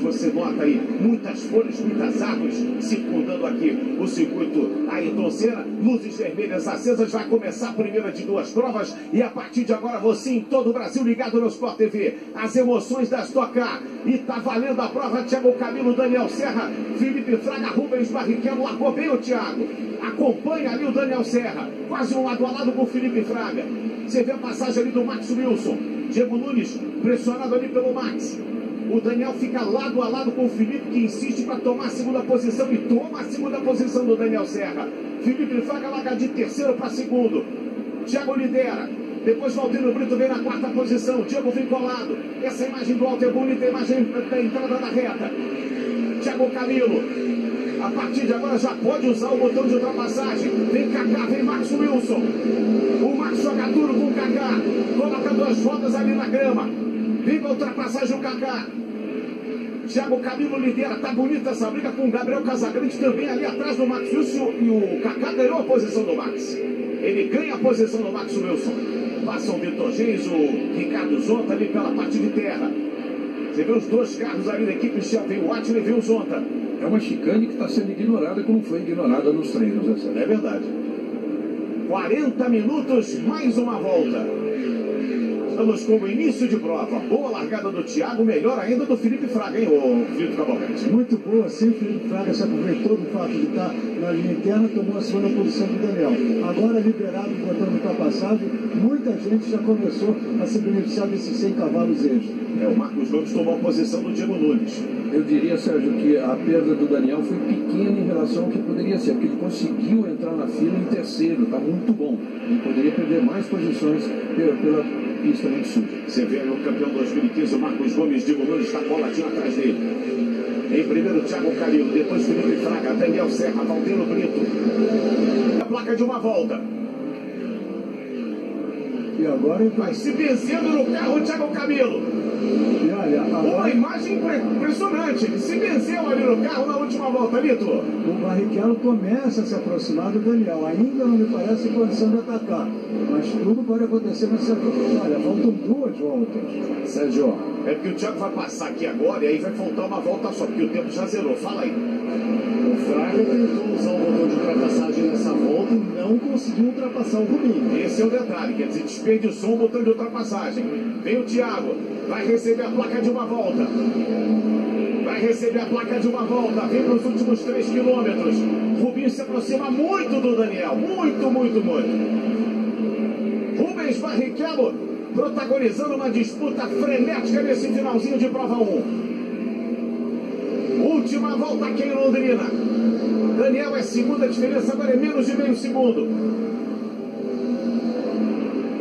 você nota aí muitas folhas, muitas árvores circundando aqui o circuito Ayrton Senna. Luzes vermelhas acesas, vai começar a primeira de duas provas e a partir de agora você em todo o Brasil ligado no Sport TV. As emoções da Stock Car. E tá valendo a prova, Thiago Camilo, Daniel Serra, Felipe Fraga, Rubens Barrichello, largou bem o Thiago. Acompanha ali o Daniel Serra, quase um lado a lado com o Felipe Fraga. Você vê a passagem ali do Max Wilson. Diego Nunes pressionado ali pelo Max. O Daniel fica lado a lado com o Felipe, que insiste para tomar a segunda posição e toma a segunda posição do Daniel Serra. Felipe Fraga larga de terceiro para segundo. Thiago lidera. Depois Valdir Brito vem na quarta posição. Diego vem colado. Essa imagem do alto é bonita, a imagem da entrada da reta. Thiago Camilo. A partir de agora já pode usar o botão de ultrapassagem. Vem Kaká, vem Max Wilson. O Max joga duro com o Kaká. Coloca duas rodas ali na grama. Vem para ultrapassagem o Kaká. Thiago Camilo lidera, tá bonita essa briga com o Gabriel Casagrande também ali atrás do Max Wilson e o Kaká ganhou a posição do Max. Ele ganha a posição do Max Wilson. Passa o Vitor Geis, o Ricardo Zonta ali pela parte de terra. Você vê os dois carros ali da equipe o Atila e vem o Zonta. É uma chicane que está sendo ignorada como foi ignorada nos treinos. Essa. É verdade. 40 minutos, mais uma volta. Estamos com o início de prova. Boa largada do Thiago, melhor ainda do Felipe Fraga, hein, ô Felipe Cavalcante? Muito boa, sim. O Felipe Fraga se aproveitou do fato de estar na linha interna, tomou a segunda posição do Daniel. Agora liberado, botando ultrapassagem, muita gente já começou a se beneficiar desses 100 cavalos extras. É, o Marcos Gomes tomou a posição do Diego Nunes. Eu diria, Sérgio, que a perda do Daniel foi pequena em relação ao que poderia ser, porque ele conseguiu entrar na fila em terceiro, está muito bom. Ele poderia perder mais posições pela pista muito suja. Você vê o campeão 2015, o Marcos Gomes, Diego Nunes está coladinho atrás dele. Em primeiro, Thiago Calil, depois Felipe Fraga, Daniel Serra, Valdeno Brito. A placa de uma volta. E agora vai se vencendo no carro Thiago Camilo. Uma imagem impressionante. Ele se venceu ali no carro na última volta, Lito. O Barrichello começa a se aproximar do Daniel. Ainda não me parece condição de atacar. Mas tudo pode acontecer nessa volta. Olha, faltam duas voltas. Sérgio, é porque o Thiago vai passar aqui agora e aí vai faltar uma volta só, porque o tempo já zerou. Fala aí. O Fraga tentou conseguiu ultrapassar o Rubinho. Esse é o detalhe, quer dizer, desperdiçou o botão de ultrapassagem. Vem o Thiago, vai receber a placa de uma volta. Vai receber a placa de uma volta, vem para os últimos 3 quilômetros. Rubinho se aproxima muito do Daniel, muito, muito, muito. Rubens Barrichello protagonizando uma disputa frenética nesse finalzinho de prova 1. Última volta aqui em Londrina. Daniel é segunda, a diferença agora é menos de meio segundo.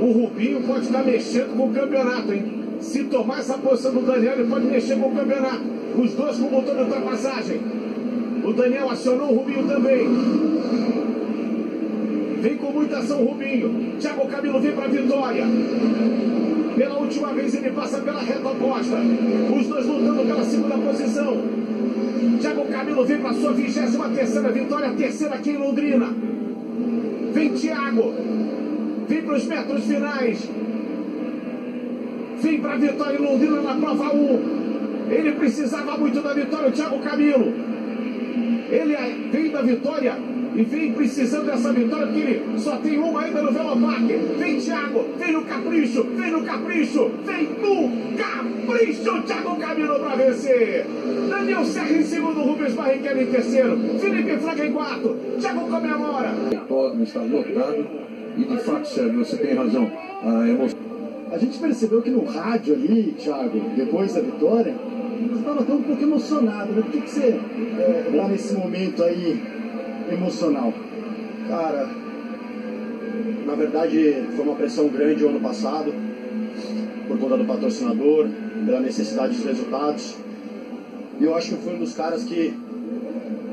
O Rubinho pode estar mexendo com o campeonato, hein? Se tomar essa posição do Daniel, ele pode mexer com o campeonato. Os dois com o motor de ultrapassagem. O Daniel acionou o Rubinho também. Vem com muita ação o Rubinho. Thiago Camilo vem para a vitória. Pela última vez ele passa pela reta oposta. Os dois lutando pela segunda posição. Thiago Camilo vem para sua 23 terceira vitória, terceira aqui em Londrina. Vem Thiago. Vem para os metros finais. Vem para a vitória em Londrina na prova 1. Ele precisava muito da vitória, o Thiago Camilo. Ele vem da vitória e vem precisando dessa vitória, porque ele só tem uma ainda no Velopark. Vem Thiago, vem no capricho, vem no capricho, vem no capricho, Thiago Camilo para vencer. Daniel Serra em segundo, Rubens Barrichello em terceiro, Felipe Fraga em quarto, Thiago comemora. O autódromo está lotado e de fato, Sérgio, você tem razão. A emoção. A gente percebeu que no rádio ali, Thiago, depois da vitória, você estava até um pouco emocionado, né? Por que, que você é, lá nesse momento aí emocional? Cara, na verdade foi uma pressão grande o ano passado, por conta do patrocinador, pela necessidade dos resultados. E eu acho que eu fui um dos caras que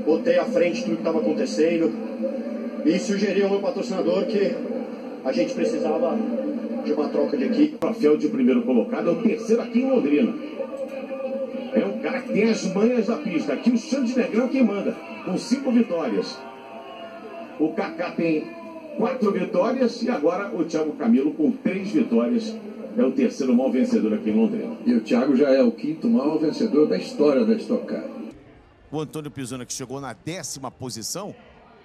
botei à frente tudo que estava acontecendo e sugeri ao meu patrocinador que a gente precisava de uma troca de equipe. O troféu de primeiro colocado é o terceiro aqui em Londrina. É cara que tem as manhas da pista. Aqui o Xande Negrão quem manda, com cinco vitórias. O Kaká tem quatro vitórias e agora o Thiago Camilo com três vitórias. É o terceiro maior vencedor aqui em Londrina. E o Thiago já é o quinto maior vencedor da história da Stock Car. O Antônio Pisona, que chegou na décima posição,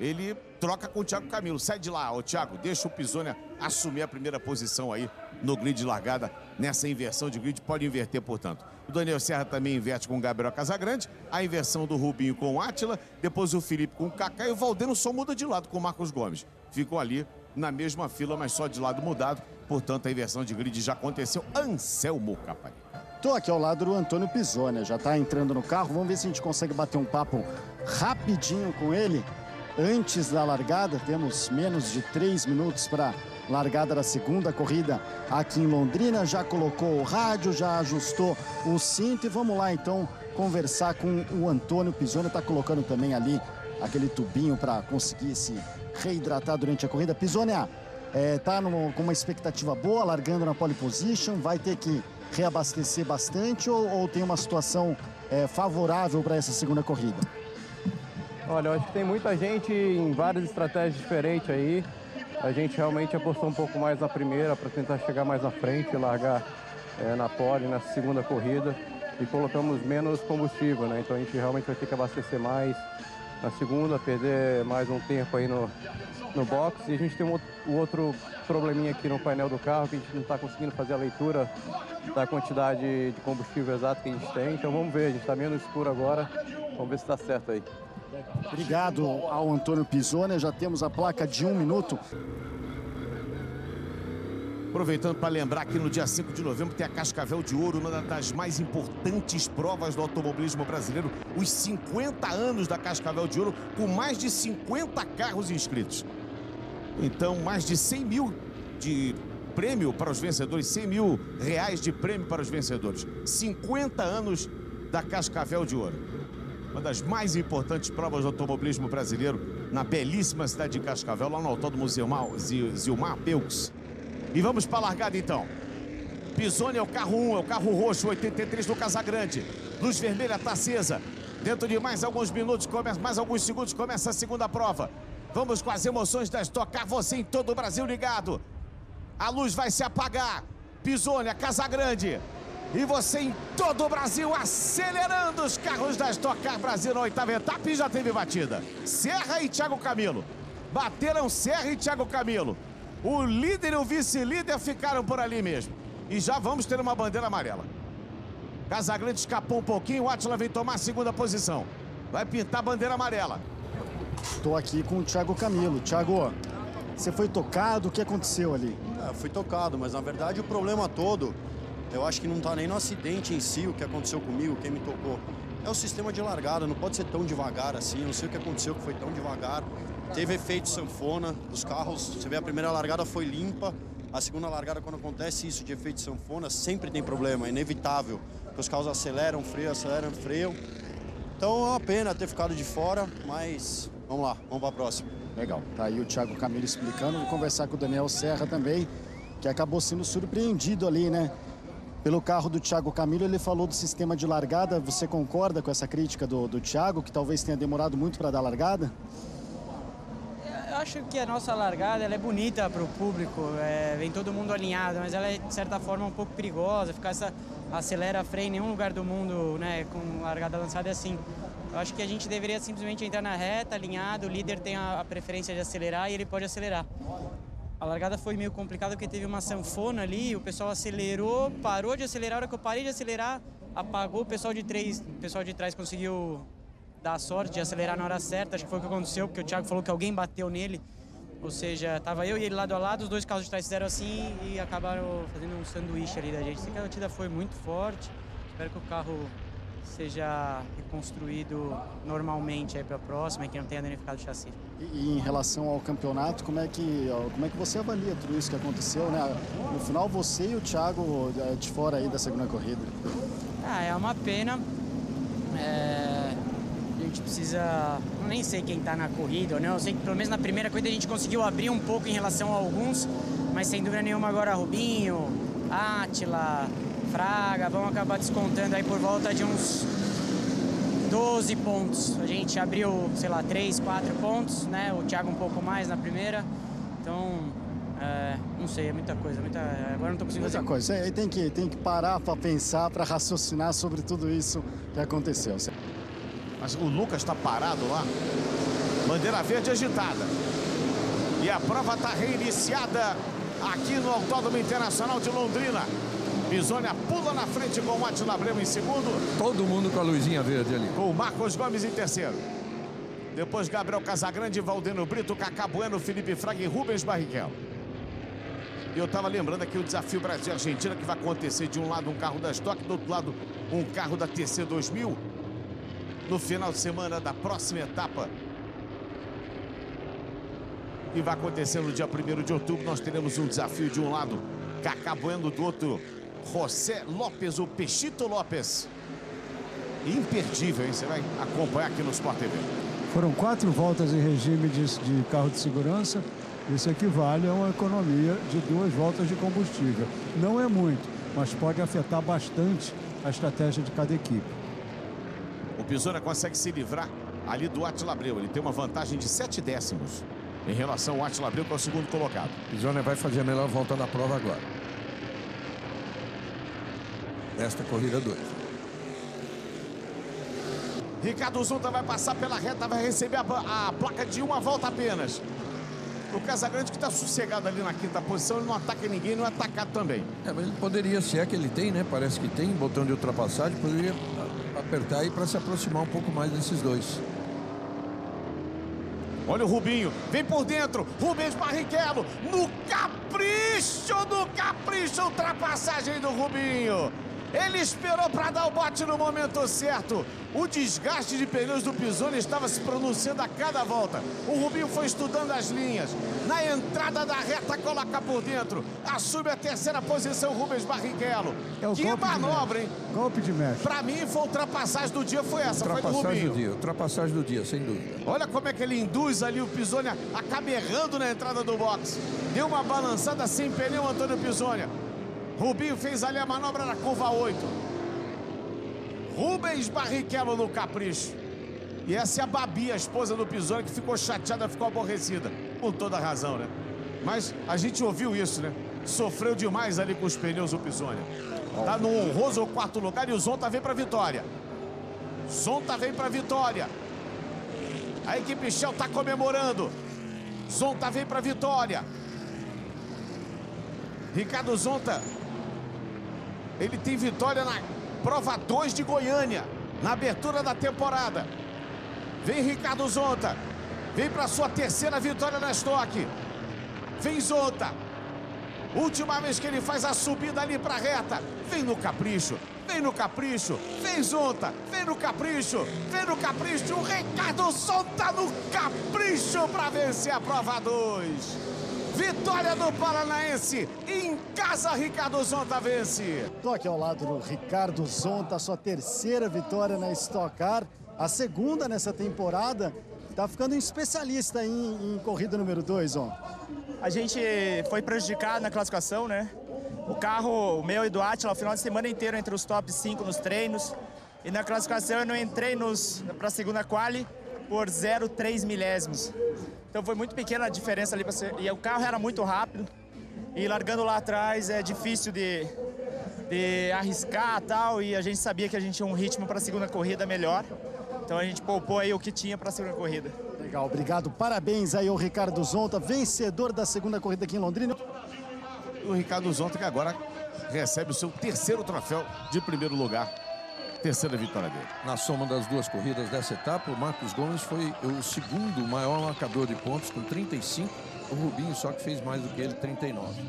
ele troca com o Thiago Camilo. Sai de lá, ô Thiago, deixa o Pisoni assumir a primeira posição aí no grid de largada. Nessa inversão de grid, pode inverter, portanto. O Daniel Serra também inverte com o Gabriel Casagrande. A inversão do Rubinho com o Átila. Depois o Felipe com o Kaká. E o Valdeno só muda de lado com o Marcos Gomes. Ficam ali na mesma fila, mas só de lado mudado. Portanto, a inversão de grid já aconteceu. Anselmo Capari. Estou aqui ao lado do Antônio Pisoni, já está entrando no carro. Vamos ver se a gente consegue bater um papo rapidinho com ele antes da largada. Temos menos de três minutos para largada da segunda corrida aqui em Londrina. Já colocou o rádio, já ajustou o cinto e vamos lá então conversar com o Antônio Pisoni. Está colocando também ali aquele tubinho para conseguir se reidratar durante a corrida. Pisoni, é, tá no, com uma expectativa boa, largando na pole position, vai ter que reabastecer bastante ou, ou tem uma situação é, favorável para essa segunda corrida? Olha, eu acho que tem muita gente em várias estratégias diferentes aí. A gente realmente apostou um pouco mais na primeira para tentar chegar mais à frente largar é, na pole na segunda corrida e colocamos menos combustível, né? Então a gente realmente vai ter que abastecer mais na segunda, perder mais um tempo aí no, no box. E a gente tem um outro probleminha aqui no painel do carro, que a gente não está conseguindo fazer a leitura da quantidade de combustível exato que a gente tem. Então vamos ver, a gente está menos escuro agora. Vamos ver se está certo aí. Obrigado ao Antônio Pisoni. Já temos a placa de um minuto. Aproveitando para lembrar que no dia 5 de novembro tem a Cascavel de Ouro, uma das mais importantes provas do automobilismo brasileiro. Os 50 anos da Cascavel de Ouro, com mais de 50 carros inscritos. Então, mais de 100 mil de prêmio para os vencedores, 100 mil reais de prêmio para os vencedores. 50 anos da Cascavel de Ouro. Uma das mais importantes provas do automobilismo brasileiro na belíssima cidade de Cascavel, lá no Autódromo Zilmar, Zilmar Peux. E vamos para a largada então. Pisoni é o carro 1, é o carro roxo, 83 do Casagrande. Luz vermelha está acesa. Dentro de mais alguns minutos, começa, mais alguns segundos, começa a segunda prova. Vamos com as emoções da Stock você em todo o Brasil ligado. A luz vai se apagar. Pisoni, a Casagrande. E você em todo o Brasil acelerando os carros da Stock Car Brasil na oitava etapa e já teve batida. Serra e Thiago Camilo. Bateram Serra e Thiago Camilo. O líder e o vice-líder ficaram por ali mesmo. E já vamos ter uma bandeira amarela. Casagrande escapou um pouquinho, o Atila vem tomar a segunda posição. Vai pintar a bandeira amarela. Estou aqui com o Thiago Camilo. Thiago, você foi tocado? O que aconteceu ali? É, fui tocado, mas na verdade o problema todo, eu acho que não está nem no acidente em si, o que aconteceu comigo, quem me tocou. É o sistema de largada, não pode ser tão devagar assim, não sei o que aconteceu que foi tão devagar. Teve efeito sanfona dos carros, você vê a primeira largada foi limpa, a segunda largada quando acontece isso de efeito sanfona sempre tem problema, é inevitável. Porque os carros aceleram, freiam, aceleram, freiam. Então é uma pena ter ficado de fora, mas vamos lá, vamos para a próxima. Legal, tá aí o Thiago Camilo explicando, vou conversar com o Daniel Serra também, que acabou sendo surpreendido ali, né? Pelo carro do Thiago Camilo, ele falou do sistema de largada. Você concorda com essa crítica do, do Thiago, que talvez tenha demorado muito para dar largada? Eu acho que a nossa largada é bonita para o público, é, vem todo mundo alinhado, mas ela é de certa forma um pouco perigosa, ficar essa acelera freio em nenhum lugar do mundo, né, com largada lançada é assim. Eu acho que a gente deveria simplesmente entrar na reta, alinhado, o líder tem a, a preferência de acelerar e ele pode acelerar. A largada foi meio complicada porque teve uma sanfona ali, o pessoal acelerou, parou de acelerar, a hora que eu parei de acelerar, apagou, o pessoal de trás, o pessoal de trás conseguiu dar sorte de acelerar na hora certa, acho que foi o que aconteceu, porque o Thiago falou que alguém bateu nele. Ou seja, tava eu e ele lado a lado, os dois carros de trás fizeram assim e acabaram fazendo um sanduíche ali da gente. Sei que a batida foi muito forte. Espero que o carro seja reconstruído normalmente aí para a próxima e que não tenha danificado o chassi. E, em relação ao campeonato, como é que como é que você avalia tudo isso que aconteceu, né? No final você e o Thiago eh, de fora aí da segunda corrida. Ah, é uma pena. É... A gente precisa. Eu nem sei quem está na corrida não. Eu sei que pelo menos na primeira corrida a gente conseguiu abrir um pouco em relação a alguns, mas sem dúvida nenhuma agora Rubinho, Átila, Fraga vão acabar descontando aí por volta de uns 12 pontos. A gente abriu, sei lá, 3, 4 pontos, né? O Thiago um pouco mais na primeira. Então, é, não sei, é muita coisa. Muita, agora não tô conseguindo Muita fazer. coisa. Aí tem que, tem que parar para pensar, para raciocinar sobre tudo isso que aconteceu. Mas o Lucas está parado lá. Bandeira verde agitada. E a prova está reiniciada aqui no Autódromo Internacional de Londrina. Bisônia pula na frente com o Atila Abreu em segundo. Todo mundo com a luzinha verde ali. Com o Marcos Gomes em terceiro. Depois Gabriel Casagrande, Valdeno Brito, Cacá Bueno, Felipe Fraga e Rubens Barrichello. E eu estava lembrando aqui o desafio Brasil-Argentina que vai acontecer de um lado um carro da Stock, do outro lado um carro da TC 2000. No final de semana da próxima etapa. E vai acontecer no dia 1 de outubro. Nós teremos um desafio de um lado, Cacá Bueno, do outro, José Lopes, o Peixito Lopes. Imperdível, hein? Você vai acompanhar aqui no Sport TV. Foram quatro voltas em regime de, de carro de segurança. Isso equivale a uma economia de duas voltas de combustível. Não é muito, mas pode afetar bastante a estratégia de cada equipe. O Pisona consegue se livrar ali do Atila Abreu. Ele tem uma vantagem de sete décimos em relação ao Atila Abreu, que é o segundo colocado. Pisoni vai fazer a melhor volta na prova agora. Esta corrida 2. Ricardo Zunta vai passar pela reta, vai receber a, a placa de uma volta apenas. O Casagrande que está sossegado ali na quinta posição, ele não ataca ninguém, não é atacado também. É, mas ele poderia, se é que ele tem, né? Parece que tem, botão de ultrapassagem, poderia apertar aí para se aproximar um pouco mais desses dois. Olha o Rubinho, vem por dentro, Rubens Barrichello, no capricho, no capricho, ultrapassagem do Rubinho. Ele esperou para dar o bote no momento certo. O desgaste de pneus do Pisoni estava se pronunciando a cada volta. O Rubinho foi estudando as linhas. Na entrada da reta, coloca por dentro. Assume a terceira posição, Rubens Barrichello. É o que manobra, hein? Golpe de mestre. Para mim, foi a ultrapassagem do dia, foi essa, foi do Ultrapassagem Rubinho. do dia, ultrapassagem do dia, sem dúvida. Olha como é que ele induz ali o Pisonia, acaba errando na entrada do box. Deu uma balançada sem pneu, Antônio Pisonia. Rubinho fez ali a manobra na curva 8. Rubens Barrichello no capricho. E essa é a Babi, a esposa do Pisonia, que ficou chateada, ficou aborrecida. Com toda razão, né? Mas a gente ouviu isso, né? Sofreu demais ali com os pneus o Pisonia. Tá no honroso quarto lugar e o Zonta vem pra vitória. Zonta vem pra vitória. A equipe Shell tá comemorando. Zonta vem pra vitória. Ricardo Zonta. Ele tem vitória na prova 2 de Goiânia. Na abertura da temporada. Vem Ricardo Zonta. Vem para sua terceira vitória na estoque. Vem Zonta. Última vez que ele faz a subida ali para reta. Vem no capricho. Vem no capricho. Vem Zonta. Vem no capricho. Vem no capricho. O Ricardo Zonta no capricho para vencer a prova 2. Vitória do Paranaense. Em casa, Ricardo Zonta vence. Estou aqui ao lado do Ricardo Zonta, sua terceira vitória na Stock Car, a segunda nessa temporada. Está ficando um especialista em, em corrida número 2, ó. A gente foi prejudicado na classificação, né? O carro, o meu e do Atila, o final de semana inteiro entre os top 5 nos treinos. E na classificação eu não entrei para a segunda quali por 0,3 milésimos. Então foi muito pequena a diferença ali. Ser... E o carro era muito rápido. E largando lá atrás é difícil de, de arriscar tal. E a gente sabia que a gente tinha um ritmo para a segunda corrida melhor. Então a gente poupou aí o que tinha para a segunda corrida. Legal, obrigado. Parabéns aí ao Ricardo Zonta, vencedor da segunda corrida aqui em Londrina. O Ricardo Zonta que agora recebe o seu terceiro troféu de primeiro lugar. Terceira vitória dele. Na soma das duas corridas dessa etapa, o Marcos Gomes foi o segundo maior marcador de pontos, com 35. O Rubinho só que fez mais do que ele, 39.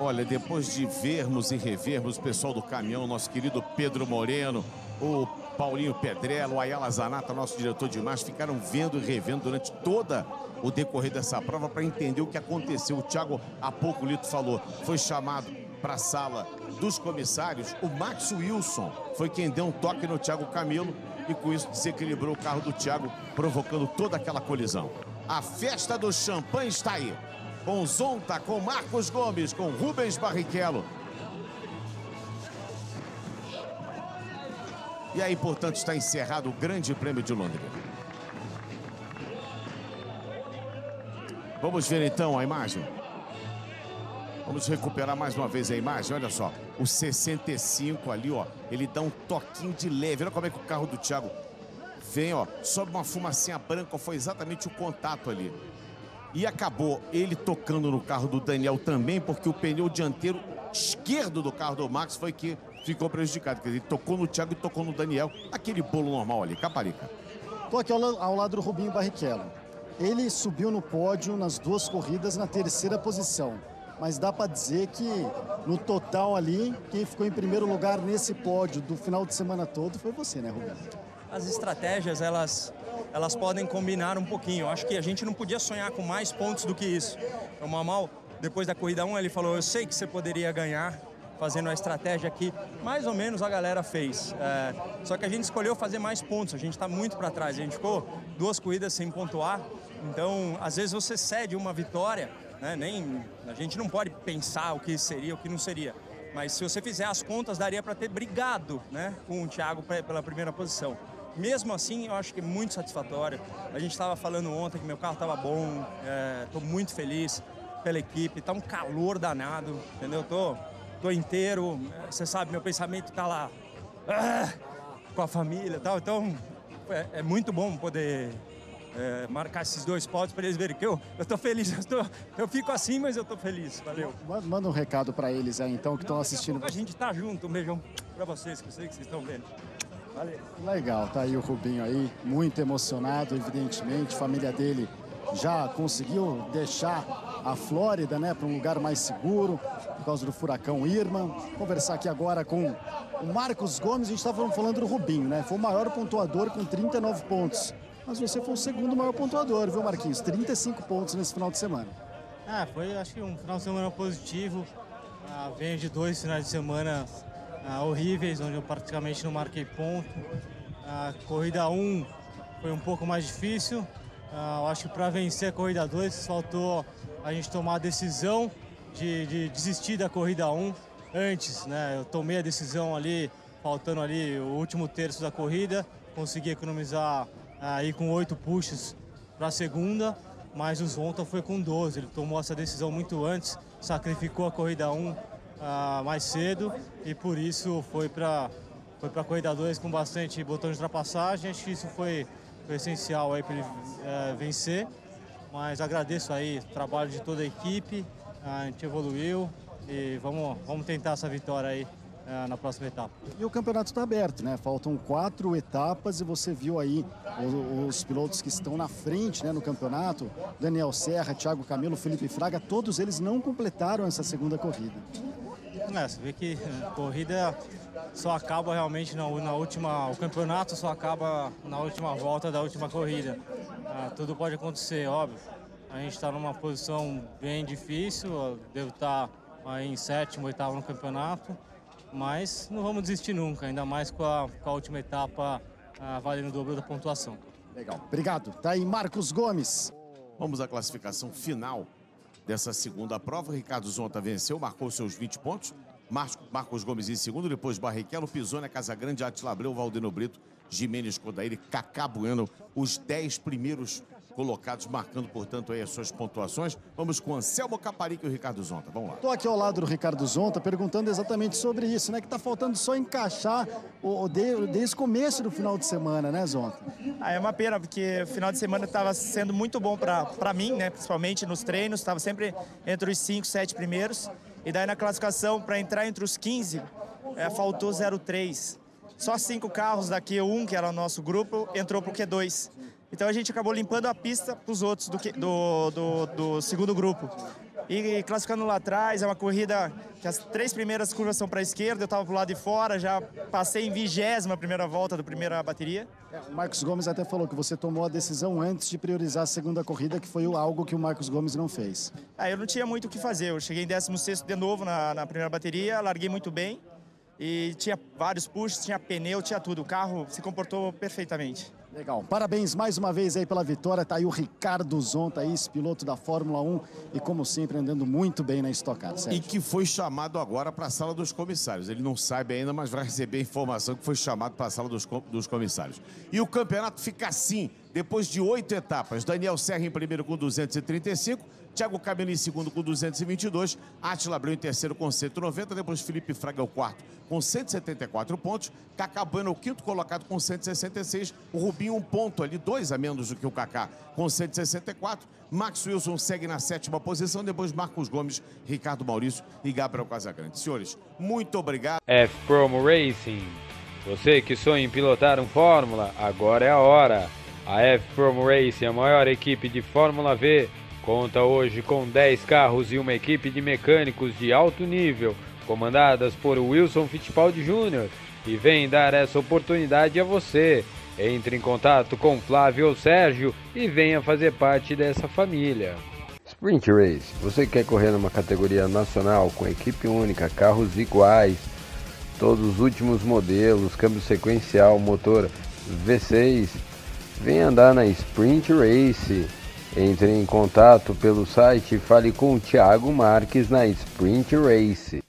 Olha, depois de vermos e revermos o pessoal do caminhão, nosso querido Pedro Moreno, o Paulinho Pedrello, o Ayala Zanata, nosso diretor de marcha, ficaram vendo e revendo durante toda o decorrer dessa prova para entender o que aconteceu. O Thiago, há pouco, Lito falou, foi chamado para a sala dos comissários. O Max Wilson foi quem deu um toque no Thiago Camilo e com isso desequilibrou o carro do Thiago, provocando toda aquela colisão. A festa do champanhe está aí. Com Zonta, com Marcos Gomes, com Rubens Barrichello. E aí, portanto, está encerrado o Grande Prêmio de Londrina. Vamos ver então a imagem. Vamos recuperar mais uma vez a imagem. Olha só, o 65 ali, ó. Ele dá um toquinho de leve. Olha como é que o carro do Thiago vem, ó. Sobe uma fumacinha branca. Foi exatamente o contato ali. E acabou ele tocando no carro do Daniel também, porque o pneu dianteiro esquerdo do carro do Max foi que ficou prejudicado. Quer dizer, ele tocou no Thiago e tocou no Daniel. Aquele bolo normal ali, caparica. Tô aqui ao, ao lado do Rubinho Barrichello. Ele subiu no pódio nas duas corridas na terceira posição. Mas dá para dizer que no total ali, quem ficou em primeiro lugar nesse pódio do final de semana todo foi você, né, Rubinho? As estratégias, elas, elas podem combinar um pouquinho. Acho que a gente não podia sonhar com mais pontos do que isso. O Mamal, depois da corrida 1, ele falou, eu sei que você poderia ganhar, fazendo a estratégia que mais ou menos a galera fez. É, só que a gente escolheu fazer mais pontos, a gente está muito para trás. A gente ficou duas corridas sem pontuar, então às vezes você cede uma vitória, né? Nem, a gente não pode pensar o que seria, o que não seria. Mas se você fizer as contas, daria para ter brigado né, com o Thiago pela primeira posição. Mesmo assim, eu acho que é muito satisfatório. A gente estava falando ontem que meu carro estava bom, estou é, muito feliz pela equipe, está um calor danado, entendeu? Tô, tô inteiro, você sabe, meu pensamento está lá ah, com a família tal. Então, é, é muito bom poder é, marcar esses dois pódios para eles verem que eu, eu tô feliz. Eu, tô, eu fico assim, mas eu tô feliz. Valeu. Manda um recado para eles aí, então, que estão assistindo. A gente tá junto. Um beijão para vocês, que eu sei que vocês estão vendo. Valeu. Legal, tá aí o Rubinho aí, muito emocionado, evidentemente. A família dele já conseguiu deixar a Flórida, né, para um lugar mais seguro por causa do furacão Irma. Conversar aqui agora com o Marcos Gomes. A gente estava falando do Rubinho, né? Foi o maior pontuador com 39 pontos mas você foi o segundo maior pontuador, viu, Marquinhos? 35 pontos nesse final de semana. Ah, foi acho que um final de semana positivo. Ah, venho de dois finais de semana ah, horríveis, onde eu praticamente não marquei ponto. A corrida 1 um foi um pouco mais difícil. Ah, eu acho que para vencer a corrida 2 faltou a gente tomar a decisão de, de desistir da corrida 1 um antes, né? Eu tomei a decisão ali, faltando ali o último terço da corrida, consegui economizar aí com oito puxos para a segunda, mas o Zonta foi com 12. Ele tomou essa decisão muito antes, sacrificou a corrida 1 uh, mais cedo e por isso foi para foi a corrida 2 com bastante botão de ultrapassagem. Acho que isso foi, foi essencial para ele uh, vencer. Mas agradeço aí o trabalho de toda a equipe, a gente evoluiu e vamos, vamos tentar essa vitória aí é, na próxima etapa. E o campeonato está aberto, né? Faltam quatro etapas e você viu aí os, os, pilotos que estão na frente né, no campeonato, Daniel Serra, Thiago Camilo, Felipe Fraga, todos eles não completaram essa segunda corrida. É, você vê que a corrida só acaba realmente na, na, última, o campeonato só acaba na última volta da última corrida. Ah, tudo pode acontecer, óbvio. A gente está numa posição bem difícil, devo estar tá em sétimo, oitavo no campeonato mas não vamos desistir nunca, ainda mais com a, com a última etapa ah, valendo o dobro da pontuação. Legal, obrigado. Tá aí Marcos Gomes. Vamos à classificação final dessa segunda prova. Ricardo Zonta venceu, marcou seus 20 pontos. Marcos Gomes em segundo, depois Barrichello, Pisoni, Casagrande, Atila Abreu, Valdeno Brito, Jimenez Codaíri, Cacá Bueno, os 10 primeiros colocados, marcando, portanto, aí as suas pontuações. Vamos com Anselmo Caparico e o Ricardo Zonta. Vamos lá. Estou aqui ao lado do Ricardo Zonta, perguntando exatamente sobre isso, né? Que está faltando só encaixar o, o de, desde o começo do final de semana, né, Zonta? Ah, é uma pena, porque o final de semana estava sendo muito bom para mim, né? Principalmente nos treinos, estava sempre entre os 5, 7 primeiros. E daí na classificação, para entrar entre os 15, é, faltou 0,3. Só cinco carros da Q1, que era o nosso grupo, entrou para o Q2. Então a gente acabou limpando a pista para os outros do, do, do, do, segundo grupo. E classificando lá atrás, é uma corrida que as três primeiras curvas são para a esquerda, eu estava para o lado de fora, já passei em vigésima primeira volta da primeira bateria. É, o Marcos Gomes até falou que você tomou a decisão antes de priorizar a segunda corrida, que foi algo que o Marcos Gomes não fez. Ah, eu não tinha muito o que fazer, eu cheguei em 16 de novo na, na primeira bateria, larguei muito bem e tinha vários puxos, tinha pneu, tinha tudo, o carro se comportou perfeitamente. Legal. Parabéns mais uma vez aí pela vitória. Tá aí o Ricardo Zonta, aí, piloto da Fórmula 1 e como sempre andando muito bem na Stock Car. E que foi chamado agora para a sala dos comissários. Ele não sabe ainda, mas vai receber informação que foi chamado para a sala dos, dos comissários. E o campeonato fica assim, Depois de oito etapas, Daniel Serra em primeiro com 235, Thiago Camilo em segundo com 222, Atila Abreu em terceiro com 190, depois Felipe Fraga é o quarto com 174 pontos, Cacá Bueno é o quinto colocado com 166, o Rubinho um ponto ali, dois a menos do que o Cacá com 164, Max Wilson segue na sétima posição, depois Marcos Gomes, Ricardo Maurício e Gabriel Casagrande. Senhores, muito obrigado. F-Promo Racing, você que sonha em pilotar um Fórmula, agora é a hora. A F-Promo Racing, a maior equipe de Fórmula V, Conta hoje com 10 carros e uma equipe de mecânicos de alto nível, comandadas por Wilson Fittipaldi Jr., e vem dar essa oportunidade a você. Entre em contato com Flávio ou Sérgio e venha fazer parte dessa família. Sprint Race, você quer correr numa categoria nacional com equipe única, carros iguais, todos os últimos modelos, câmbio sequencial, motor V6, vem andar na Sprint Race. Entre em contato pelo site e fale com o Thiago Marques na Sprint Race.